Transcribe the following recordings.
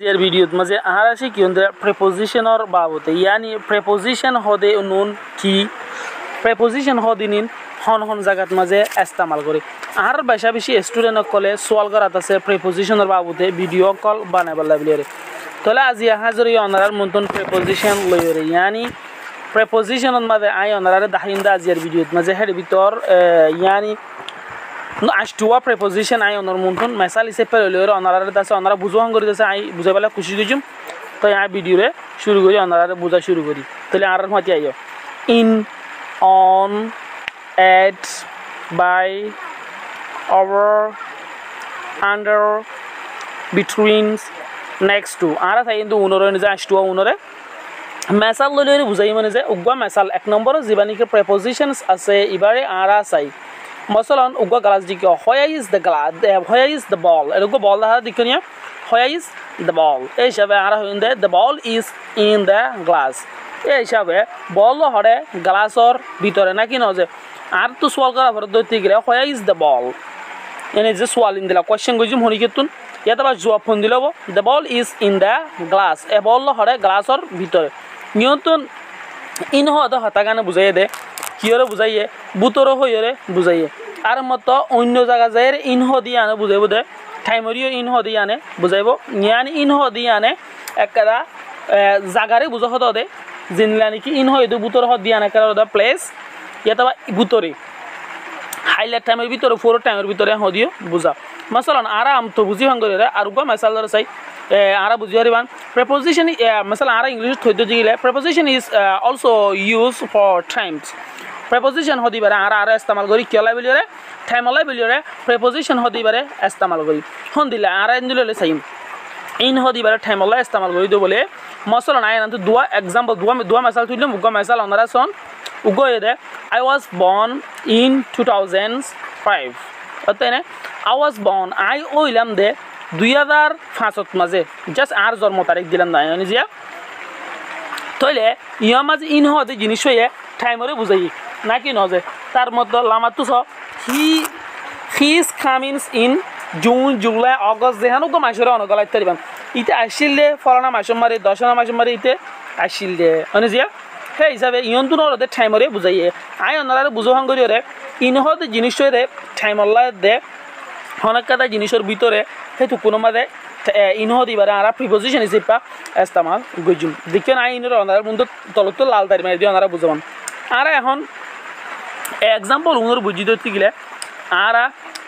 এর ভিডিওত মাঝে আহার আসি কি প্রেপোজিশনের বাবতে। ইয়ানি প্রেপোজিশন হদে নুন কি? প্রেপোজিশন হদি নিন, হন হন জায়গাত মাঝে ইস্তেমাল করে আহার বেশা বেশি স্টুডেন্ট কলে সোয়াল করাত আছে প্রেপোজিশনের বাবতে ভিডিও কল বানাবার লাগলে তাহলে আজি হাজর অনারার মতন প্রেপোজিশন লইরে ইয়ানি প্রেপোজিশনের মাঝে আই অনারারে দাহিন্দা আজিয়ার ভিডিওত মাঝে হের ভিতর ইয়ানি আজ টুৱা প্ৰেপজিশ্যন আই অনৰ মুখন মেচাল হিচাপে লৈ লৈ অনাৰাৰে তাৰপিছত অনাৰা বুজোৱা কৰি তাৰপিছত আই বুজাই পেলাই খুচি গৈছোঁ তই আই ভিডিঅ'ৰে চুৰ কৰি অনাৰাৰে বুজাই চুৰ কৰি তেলে আৰু মাতি আহিব in on at by over under between next to আৰু চাই কিন্তু ওনৰে নিজে আজ টুৱা ওনৰে মেচাল লৈ বুজাই মানে যে উগোৱা মেচাল এক নম্বৰৰ যিমান নেকি প্ৰেপজিশ্যনছ আছে ইবাৰে আৰা চাই উগ্র গ্লাস দিকে where is the glass where is the ball এর উগ্র বল দিকে নিয়ে হোয়া ইজ দ্য বল এই আর হইন দে the ball is in the glass এই হিসাবে বল হরে গ্লাসর ভিতরে নাকি নজে আর তো সোয়াল করা ভরে দৈতে গেলে হোয়া ইজ দ্য বল এনে যে সোয়াল ইন দিলা কোয়েশ্চেন গইজুম হনি কেতুন ইয়াতে বা জবাব ফোন দিলব the ball is in the glass A ball হরে গ্লাসর ভিতরে নিয়ন্ত্রণ ইন হতে হতাগানে বুঝাইয়ে দে কিয়রে বুঝাইয়ে বুতরো হইরে বুঝাইয়ে আর মতো অন্য জায়গা যায় ইনহ দিয়ে আনে বুঝাইব দে ঠাইমরিও ইনহ দিয়ে আনে বুঝাইব নিয়ানি ইনহ দিয়ে আনে একটা জাগারে বুঝা হতো দে, জিনলা নাকি ইনহ এদু বুতর হদ দিয়ে আনে একটা প্লেস ইয়াতে বা বুতরে হাইলাইট টাইমের ভিতরে ফোর টাইমের ভিতরে হদিও বুঝা মাচালান আৰা আমটো বুজি ভাঙৰিৰে আৰু গৈ মাচালৰ চাই আৰা বুজি হাৰিবান প্ৰেপজিশ্যন মাচালা আৰা ইংলিছত থৈ জিকিলে preposition is also' use for times preposition সদি পাৰে আৰা আৰা ইস্তেমাল কৰি কিয়লাই বুলিয়ে ঠাইমলাই বুলিয়ে প্ৰেপজিশ্যন সদি পাৰে ইস্তেমাল কৰি দিলে আৰা ইন্দুলৈ চাইম ইন সদি পাৰে ঠাইমলাই ইস্তেমাল কৰি দিওঁ বুলি মচলা নাই নামটো দুৱা এক্সাম্পল দুৱা দুৱা মাচাল থৈ দিলোঁ উগ মাচাল অনাৰা চন উগৰে I was born in two thousand five তাই না? আই ওয়াজ বর্ন আই ওইলাম দে দুই হাজার পাঁচত মাঝে জাস্ট আর জন্ম তারিখ দিলাম না তইলে ইয়া মাঝে ইন হতে জিনিস হয়ে টাইমরে বুঝাই নাকি নজে তার মধ্যে লামাতো চ। He he's coming in June July August যেহানো গো মাসরে অনগলাই তারিবান ইতে আসিল দে, ফলানা মাসম মারি দশনা মাসম মারি ইতে আসিল দে। মানে জিয়া? সেই ইয়ন্তু নরদে টাইমরে বুঝাইয়ে আই অনারে বুঝোহাং করি রে ইনহতে জিনিস রে টাইমল্লা দে অনেক কাটা জিনিসের ভিতরে সেইটো কোনো মাঝে ইনহ দিবারে আর প্রিপোজিশন হিসেবে ইস্তেমাল গজুম দেখি না ইনের অনার বন্ধু তলত লাল তারি মারি দিয়ে অনারা বুঝাবান আর এখন এক্সাম্পল উনোর বুঝি ধরতে গেলে আর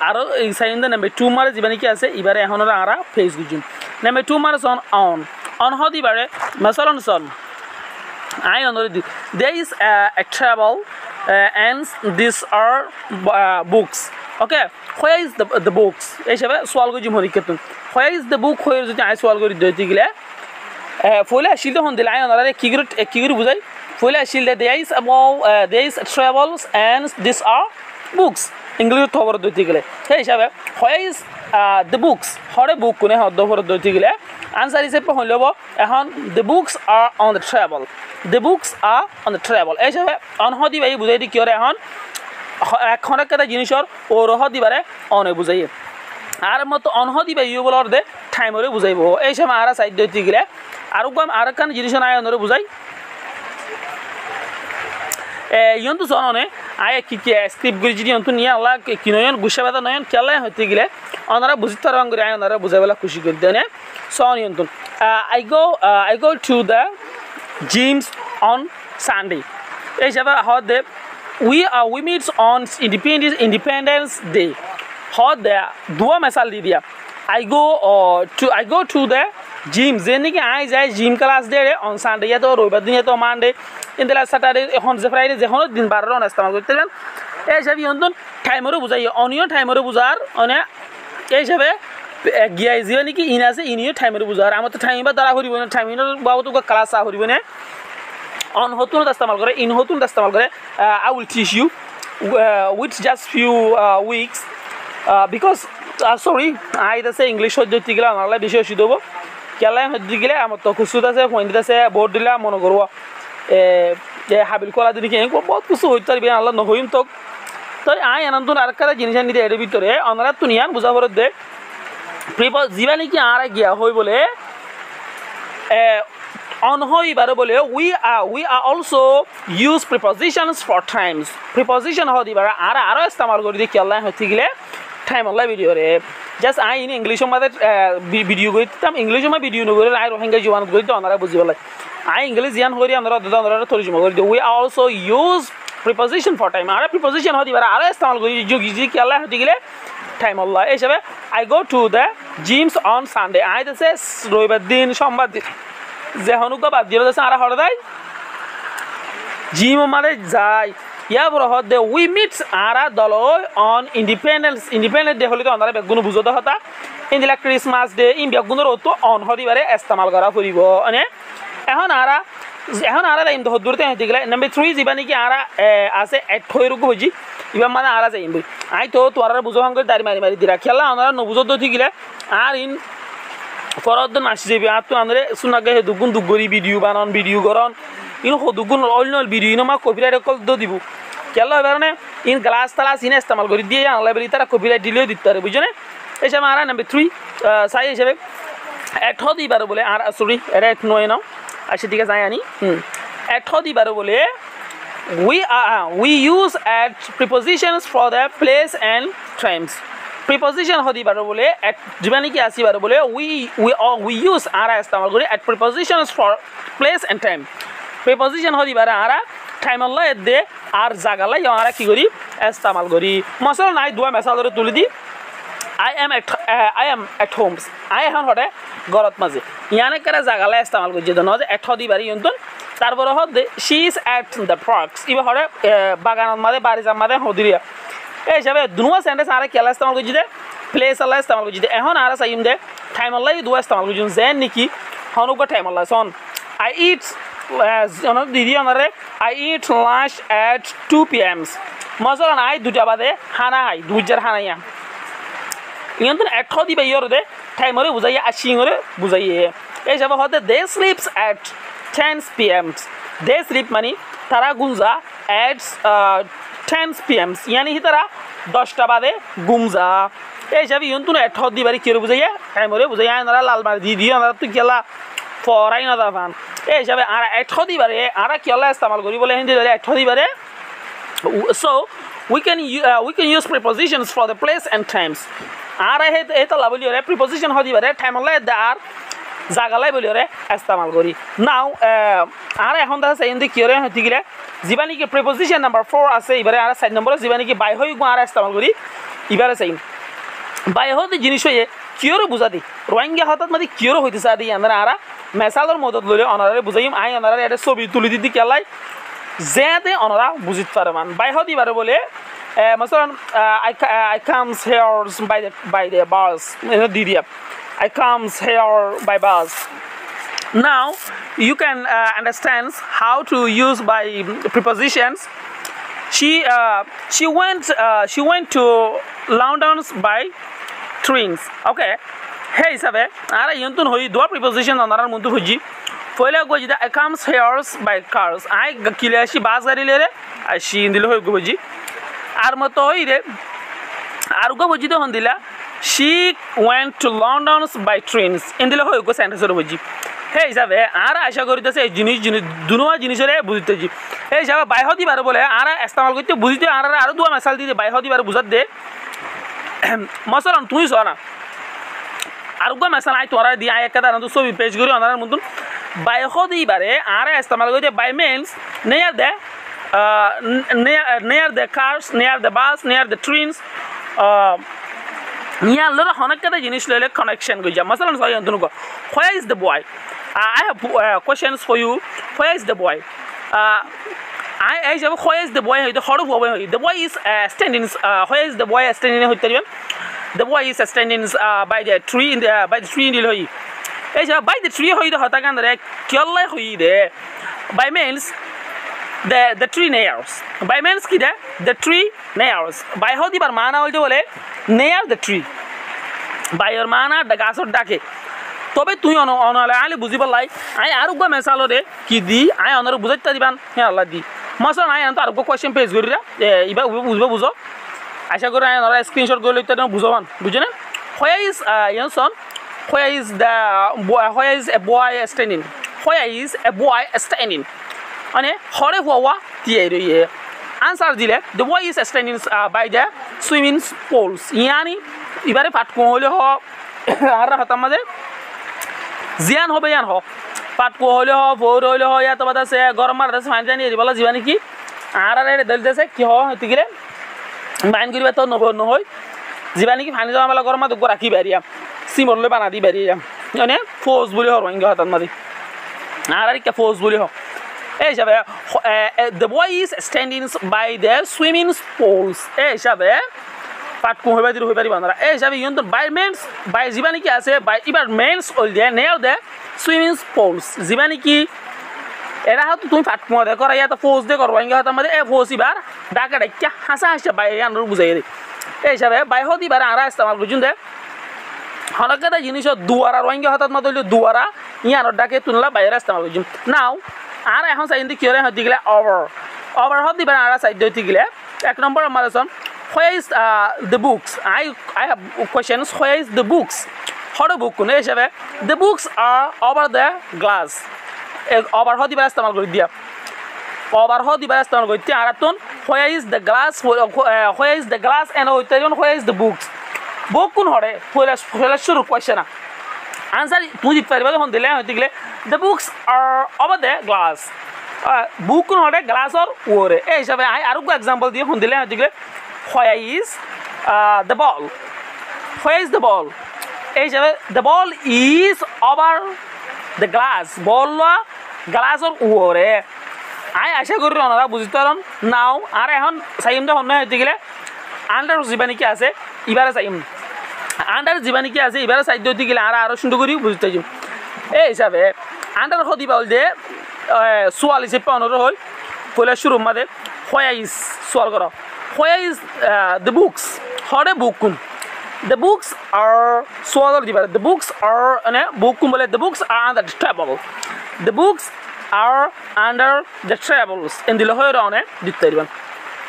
আরও সাইন নেমে টু মারে যিবা নাকি আছে এবারে এখন আর ফেস গুজুম নেমে টু মারে সন অন অন হ দিবারে মেসলন son I অনরে the they is a travel and this are books okay what is the the books এই হিসাবে সোয়াল গুজুম হরি কেতুন হোয়া ইজ দ্য বুক হয়ে যদি আই সোয়াল করি ধরতে গেলে ফলে আসিল হন দিলে আই অনারে কি করে কি করে বুঝাই ফুলে আসিল দে there is about uh, there is travels and these are books English খবর দইতে গেলে সেই হিসাবে হয় ইজ দ্য বুকস হরে বুক কোনে হদ্দ খবর দইতে গেলে আনসার হিসেবে হইল এখন the books are on the table the books are on the table এই হিসাবে অনহ দিবাই বুঝাই দি কিয়রে এখন? এখন একটা জিনিসর ও রহ দিবারে অনে বুঝাই আর মতো অনহ দিবাই ইউ বলার দে টাইমরে বুঝাইব এই সময় আর সাইড দইতে গেলে আর আর কান জিনিস নাই অনরে বুঝাই ইয়ন্তু সননে আয় কি কি স্ক্রিপ্ট গুলি যদি অন্তু নিয়ে, আল্লাহ কি নয়ন গুসা বেদা নয়ন, কেলা হইতে গেলে ওনারা বুঝতে পারবান করে আয় ওনারা বুঝাই বেলা খুশি করে দেয় সন ইয়ন্তু I go I go to the gyms on Sunday এই হিসাবে হদ দে we we meets on independence independence day হদ দে দুয়া মেসাল দি দিয়া। I go to I go to the gym, যে নাকি আই যায় জিম ক্লাস দে অন সানডে ইয়াতো রবিবার দিন ইয়াতো মানডে ইন্দিলা স্যাটারডে এখন যে ফ্রাইডে যেখন দিন বারো রন ইস্তেমাল করতে পারেন এই হিসাবে ইহতন টাইমরও বুঝাই অনিও টাইমরও বুঝার অনে এই হিসাবে গিয়াই যে নাকি, ইন আছে, ইনিও টাইমরে বুঝার আমার তো টাইম বা দ্বারা করিব না টাইমিনের বাবু তো ক্লাস চা করিব না অন হতুন ইস্তেমাল করে ইন হতুন ইস্তেমাল করে I will teach you with just few weeks because sorry I আছে ইংলিশ সহ্য গেলে আমার বেশি অসুবিধা হব। কেলাই সহ্য গেলে আমার তো খুচুত আছে ফোন আছে বোর্ড দিলে মনে করব যে হাবিল কলা দিন কি বহুত কিছু হইতে পারবি আল্লাহ নহইম তো তো আই আনন্দ আর কারা জিনিস নিতে এর ভিতরে অনারা তুনিয়ান বুঝা করে দে প্রিপ যিবা নাকি আর গিয়া হই বলে অন হইবারে বলে we are we are also use prepositions for times preposition হওয়া দিবার আর আরও ইস্তেমাল করে দিয়ে কেল্লা হতে গেলে টাইম অল্লা ভিডিও রে। জাস্ট আই ইন ইংলিশ মাঝে ভিডিও করে দিতাম ইংলিশ মা ভিডিও নগরে আই রোহিঙ্গা জীবনত করে দিতে ওনারা বুঝি পেলাই আই ইংলিশ জ্ঞান করি আমরা ওনারা তর্জমা করে we are also use preposition for time R preposition হতে পারে আরও ইস্তেমাল করি যোগী জি কেল্লা হতে গেলে টাইম আল্লাহ। এই হিসাবে I go to the gyms on Sunday I দেশে রবিবার দিন সোমবার দিন। যে হনুকা বাদ দিয়ে দেশে আর হরে দেয় জিম মানে যায়। ইয়াৰ দে উই মিটছ আৰা দল অন ইণ্ডিপেণ্ডেন্স ইণ্ডিপেণ্ডেন্স ডে হ'লেতো অনাৰে বেগুণ বুজত হতা। ইন্দিলা ক্ৰিছমাছ ডে ইন বেগুণৰ অতো অন হৰিবাৰে ইস্তেমাল কৰা ফুৰিব এনে এখন আৰা এখন আৰা যাইম দূৰতে সিহঁতি গ'লে নম্বৰ থ্ৰী যিবা নেকি আৰা আছে এট থৈৰো বুজি ইমান মানে আৰা যাইম বুলি আই তো তোৰাৰে বুজো সংগ দাৰি মাৰি মাৰি দিলা খেলা অনাৰ দি থাকিলে আৰু ইন ঘৰত নাচি যাবি আৰু তো আনৰে চুনাকে সেই দুগুণ দুগৰি ভিডিও বানন ভিডিঅ' কৰণ কিন্তু সদুগুণ অন্য ভিডিঅ' ইনো মই কবিৰা ৰেকৰ্ড দিব। কেলা হবে মানে ইন গ্লাস তালাস ইন ইস্তেমাল করে দিয়ে আনলা বেলি, তারা কপিরাইট দিলেও দিতে পারে বুঝছ না এসব আর নাম্বার থ্রি সাই হিসেবে। এঠ দিবার বলে, আর সরি এটা এক নয় নাও। আচ্ছা ঠিক আছে আনি। হুম। এঠ দিবার বলে, we are we use at prepositions for the place and times. Preposition হদিবার বলে, at, যিমানি কি আসিবার বলে, we we all we use ara ইস্তেমাল করি at prepositions for place and time. Preposition হদিবার আরা টাইম আল্লাহ দে, আর জাগালাই আমরা কি করি? ইস্তেমাল করি। মশলা নাই, দুয়া মেসাল ধরে তুলি দি। I am at I am at homes I এখন হরে ঘরত মাঝে ইয়ানে কারা জাগালে ইস্তেমাল করছে তো নজে এঠ দিবারি ইয়ন্তন তারপরে হদ she is at the parks ইবা হরে বাগানত মাঝে বাড়িজার মাঝে হদিরিয়া এই হিসাবে দুনুয়া সেন্টেন্স আরে কেলা ইস্তেমাল করছি দে? প্লেস আল্লাহ ইস্তেমাল করছি দে। এখন আর চাইম দে। টাইম আল্লাহ দুয়া ইস্তেমাল করছি যে নাকি হনুকা টাইম আল্লাহ সন আই ইট দিদি অনারে I eat lunch at two P Ms মজা আই দুটা বাদে হানা হাই দুইজার হানাইয়া ইহঁতৰ এশ দিবা ইয়ৰতে টাইমৰে বুজাই আছিঙৰে বুজাইয়ে এই যাব হতে they sleeps at ten P M they sleep মানে তারা গুঞ্জা এট টেন পি এমছ ইয়ানি সি তারা দশটা বাদে গুমজা এই হিসাবে ইহঁতো এশ দিবারি কিয় বুজাইয়ে টাইমরে বুজাই আনারা লাল মারি দি দিয়ে আনারা তুই গেলা ফরাই না দাফান এই হিসাবে আর এশ দিবারে আর কিয়লা ইস্তেমাল কৰিবলৈ হিন্দি ধৰে এশ দিবারে we can uh, we can use prepositions for the place and times. আর হে এটা লা বলি রে প্রিপোজিশন হদি বারে টাইম লাই আর জাগালাই বলি রে ইস্তেমাল করি নাও আর এখন দেখা চাই কি রে হতি গিলে যিবা নাকি প্রিপোজিশন নাম্বার ফোর আছে এবারে আর সাইড নম্বর যিবা নাকি বাই হই আর ইস্তেমাল করি এবারে চাই বাই হতে জিনিস হয়ে কিয়র বুঝা দি রোহিঙ্গা হঠাৎ মানে কিয়র হইতে চা দি আমরা আর মেসালর মদত লইলে অনারারে বুঝাইম আই অনারারে এটা ছবি তুলি দিতে কেলাই যেতে অনারা বুঝিতে পারে মান বাইহ দিবারে বলে মসলান I I comes here's by the by the bus দি দিয়া I comes here by bus Now, you can uh, understand how to use by prepositions. She uh, she went uh, she went to London by trains. Okay, hey sabe ara yantun hoyi dua preposition anarar muntu huji ফলে গো যেটা I comes here by cars. I কিলে আসি বাস গাড়ি লেরে আসি দিলে হয়ে গো আর মতো হই রে আর গো বুঝি তো হন্দিলা she went to London by trains এন্দিলে হই গো সেন্টেন্সের বুঝি হে হিসাবে আর আশা করিতেছে এই জিনিস জিনিস দুনোয়া জিনিসের বুঝিতেছি এই হিসাবে বাইহ দিবার বলে আর ইস্তেমাল করতে বুঝিতে আর আরও দুয়া মেসাল দিতে বাইহ দিবার বুঝাত দে মশলান তুই না আরোগ্য মেশানা আই তোরা দিয়ে একটা আনন্দ সবই পেশ করি আনার মতন বাইহ দিই বারে আর ইস্তেমাল করি যে বাই মিনস নেয়ার দে নেয়ার দে কার্স নেয়ার দে বাস নেয়ার দে ট্রেনস নিয়ার লোক অনেক কেটে জিনিস লোলে কানেকশন করি যা। মশলা সবাই অন্তন কো where is the boy I have questions for you where is the boy I এই যাব হোয়া ইজ দ্য বয় হইতে হড় বয় হই the boy is standing where is the boy standing হইতে পারবেন the boy is standing uh, by the tree in the uh, by the tree in the hoi eja by the tree hoi the hotagan the kyolle hoi the by means the the tree nails by means ki the the tree nails by how the barmana all the nail the tree by your mana the gas or dake তবে তুই অনলে আলে বুঝি পালাই I আর গো মেসালো রে কি দি I অনর বুঝাইতে দিবান হে আল্লাহ দি মাসন I আন্ত আর গো কোশ্চেন ফেস করি রে এবা বুঝবে বুঝো আশা করি অনরা স্ক্রিনশট করে লইতে বুঝবান বুঝে না হয়ে ইস ইয়ানসন is the, boy, where is a boy standing? Where is a boy standing? মানে হরে হওয়া দিয়ে। রইয়ে আনসার দিলে the boy is standing by the swimming pools ইয়ানি এবারে পাঠ হলে হ আর হাতার মাঝে জিয়ান হবে, ইয়ান হোক পাট কো হলে হ ভোর হলে হ ইয়াত আছে গরম মার আছে ফাইন জানি বলা যাবা নাকি আর আর দল আছে কি হ হইতে গেলে মাইন করিবা তো নব নহয়। যাবা নাকি ফাইন যাওয়া মেলা গরম মাত রাখি বাড়িয়াম সিমরলে বানা দি বাড়িয়াম মানে ফৌজ বুলি হর ইঙ্গ হাতার মাঝে আর ফৌজ বুলি হ এই হিসাবে the boy is standing by the swimming pools এই হিসাবে পাট কো হইবা দিলে হই পারিবা না এই হিসাবে ইয়ন্ত বাই মেন্স বাই যিবা নেকি আছে বাই ইবার মেন্স ওল দে নেয়ার দে সুইমিং পোলস যিবা নেকি এরা হয়তো তুমি পাট কো দে করা ইয়াতে ফৌজ দে করবা। হতার মধ্যে এ ফৌজ ইবার ডাকা ডাক্কা হাসা হাসা বাই আনর বুঝাই দে এই হিসাবে বাই হত ইবার আরা ইস্তেমাল বুঝুন দে। হলকেটা জিনিস দুয়ারা রোহিঙ্গা হঠাৎ মতো দুয়ারা, ইয়ানোর ডাকে তুললা বাইরে ইস্তেমাল বুঝুম নাও, আর এখন চাইন্দি কিয়রে হতে গেলে ওভার ওভার হত দিবেন আর সাইড হতে গেলে, এক নম্বর আমার আছেন where is the the I I have questions, where is the books? হর বুক কোন হিসাবে the books are over the glass হত দিবার ইস্তেমাল করে দিয়া। হত দিবার ইস্তেমাল করে দিয়া, আর তুন where the the glass is the the glass and where is the books book কোন হরে? পয়লা শুরু কোয়েশ্চেন আনসার তুই দিতে পারবে তখন দিলে হইতে গেলে the books are over the glass book কোন হরে? গ্লাসর ওরে। এই হিসাবে আই, আরও এক্সাম্পল দিয়ে হইতে গেলে হোয়া ইজ দ্য বল হোয়া ইজ দ্য বল এই হিসাবে the ball is over the glass, ball গ্লাসর ওরে আই আশা করি ওনারা বুঝতে পারেন নাও আর এখন চাইম যখন হইতে গেলে। আন্ডার জীবাণী কি আছে ইবারে চাইম। আন্ডার জীবাণী কি আছে এবারে সাইড দিতে গেলে আর আরও সুন্দর করি বুঝতে যাম এই হিসাবে আন্ডার সদিবা হল যে সোয়াল হিসেবে অনুরোধ হল। পয়লা শুরু মাদে হয়া ইজ সোয়াল কর হয়া ইজ দ্য বুকস হরে বুক কোন? দ্য বুকস আর সোয়াল দিবা দ্য বুকস আর মানে কোন বলে the are under travel the books are under the travels N দিলে হয় রনে দিতে পারবেন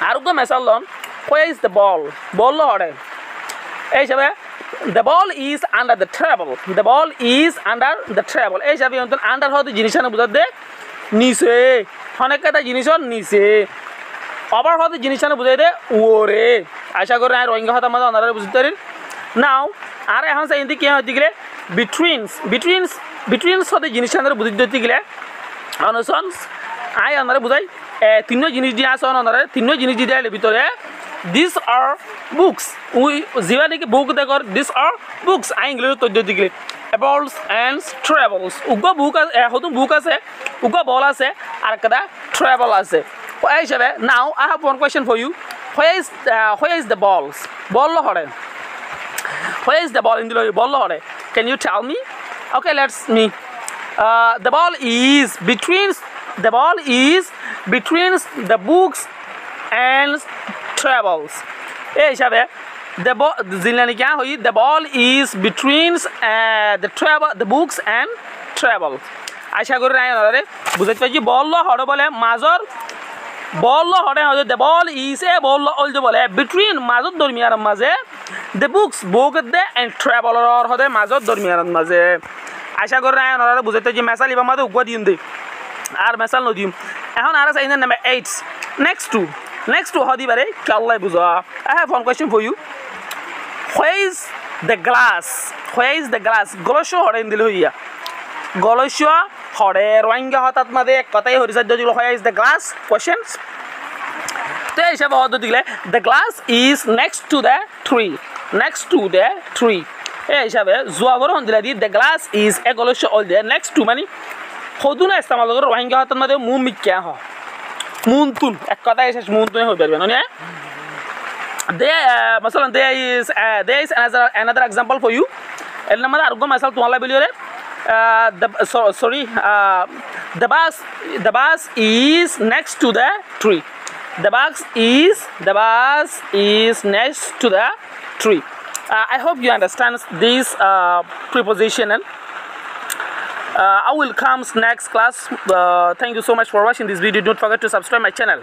আর তো মেসাল লন হয়া ইজ দ্য বল? বল হরে এই হিসাবে the ball is under the table the ball is under the table এই হিসাবে আন্ডার হতে জিনিস দে নিচে অনেক একটা জিনিসের নিচে অবার হতে জিনিস না বুঝাই দে ওরে আশা করি আর রোহিঙ্গা হতে আমাদের অনারা বুঝতে পারি নাও আর এখন চাই কি হতে গেলে বিটুইনস বিটুইনস বিটুইনস হতে জিনিস না বুঝতে দিতে গেলে অনুসন্স আই অনারা বুঝাই তিন জিনিস দিয়ে আসে অনারা তিন জিনিস দিয়ে দেয় ভিতরে দিস আর বুকস উই, যিবা নেকি বুক দেখৰ দিছ আৰ বুকস আই ইংলিছত তথ্য দিলে এবলস এণ্ড ট্ৰেভেলছ উগ বুক আছে সতো বুক আছে উগ বল আছে, আৰু কেইটা ট্ৰেভেল আছে। হিচাপে now I have one question for you হোৱে ইজ হোৱে ইজ দ্য বলছ বল লহৰে হোৱে ইজ দ্য বল ইন দিলে বল লহৰে can you tell me okay let's me the ball is between the ball is between the books and travels এই হিসাবে the ball Jilani क्या हुई the ball is between uh, the travel the books and travel আশা করি নাই নরে বুঝাইতে পারছি বল হড় বলে মাজর বল the ball is a ball ওল যে বলে between মাজর দরমিয়ার মাঝে the books book they and traveler হদে মাজর দরমিয়ার মাঝে আশা করি নাই নরে বুঝাইতে পারছি মেসাল ইবা মাঝে উগা দিন দে আর মেসাল নদিম এখন আর আছে number eight next to Next to Hadibare, Kallai Buza. I have one question for you. Where is the glass? Where is the glass? Golosho hore in গলৈছ হৰে ৰোৱাংগ হতাত মাদে একতাই হৰিচাৰ্য যুগল হয় ইজ দ্য গ্লাছ কুৱেশ্যন তে হিচাপে অৰ্ধ দিলে the glass is next to the three next to the three এই হিচাপে যোৱা সন্ধিলা দি the glass is a glass all the next to মানে সদু নাই তোমালোকৰ ৰোহিংগ হতাত মাদে মোৰ মিকিয়া হ। মুনটুন এক কথাই চাইছোঁ মুনটুনে হৈ পাৰিব নহয় দে মাছ there is there is another another example for you এনে মানে আৰু মাছ তোমালে বুলি ৰে sorry the bus the bus is next to the tree the bus is the bus is next to the tree uh, i hope you understand this uh, preposition and uh, I will come next class. Uh, thank you so much for watching this video. Don't forget to subscribe my channel.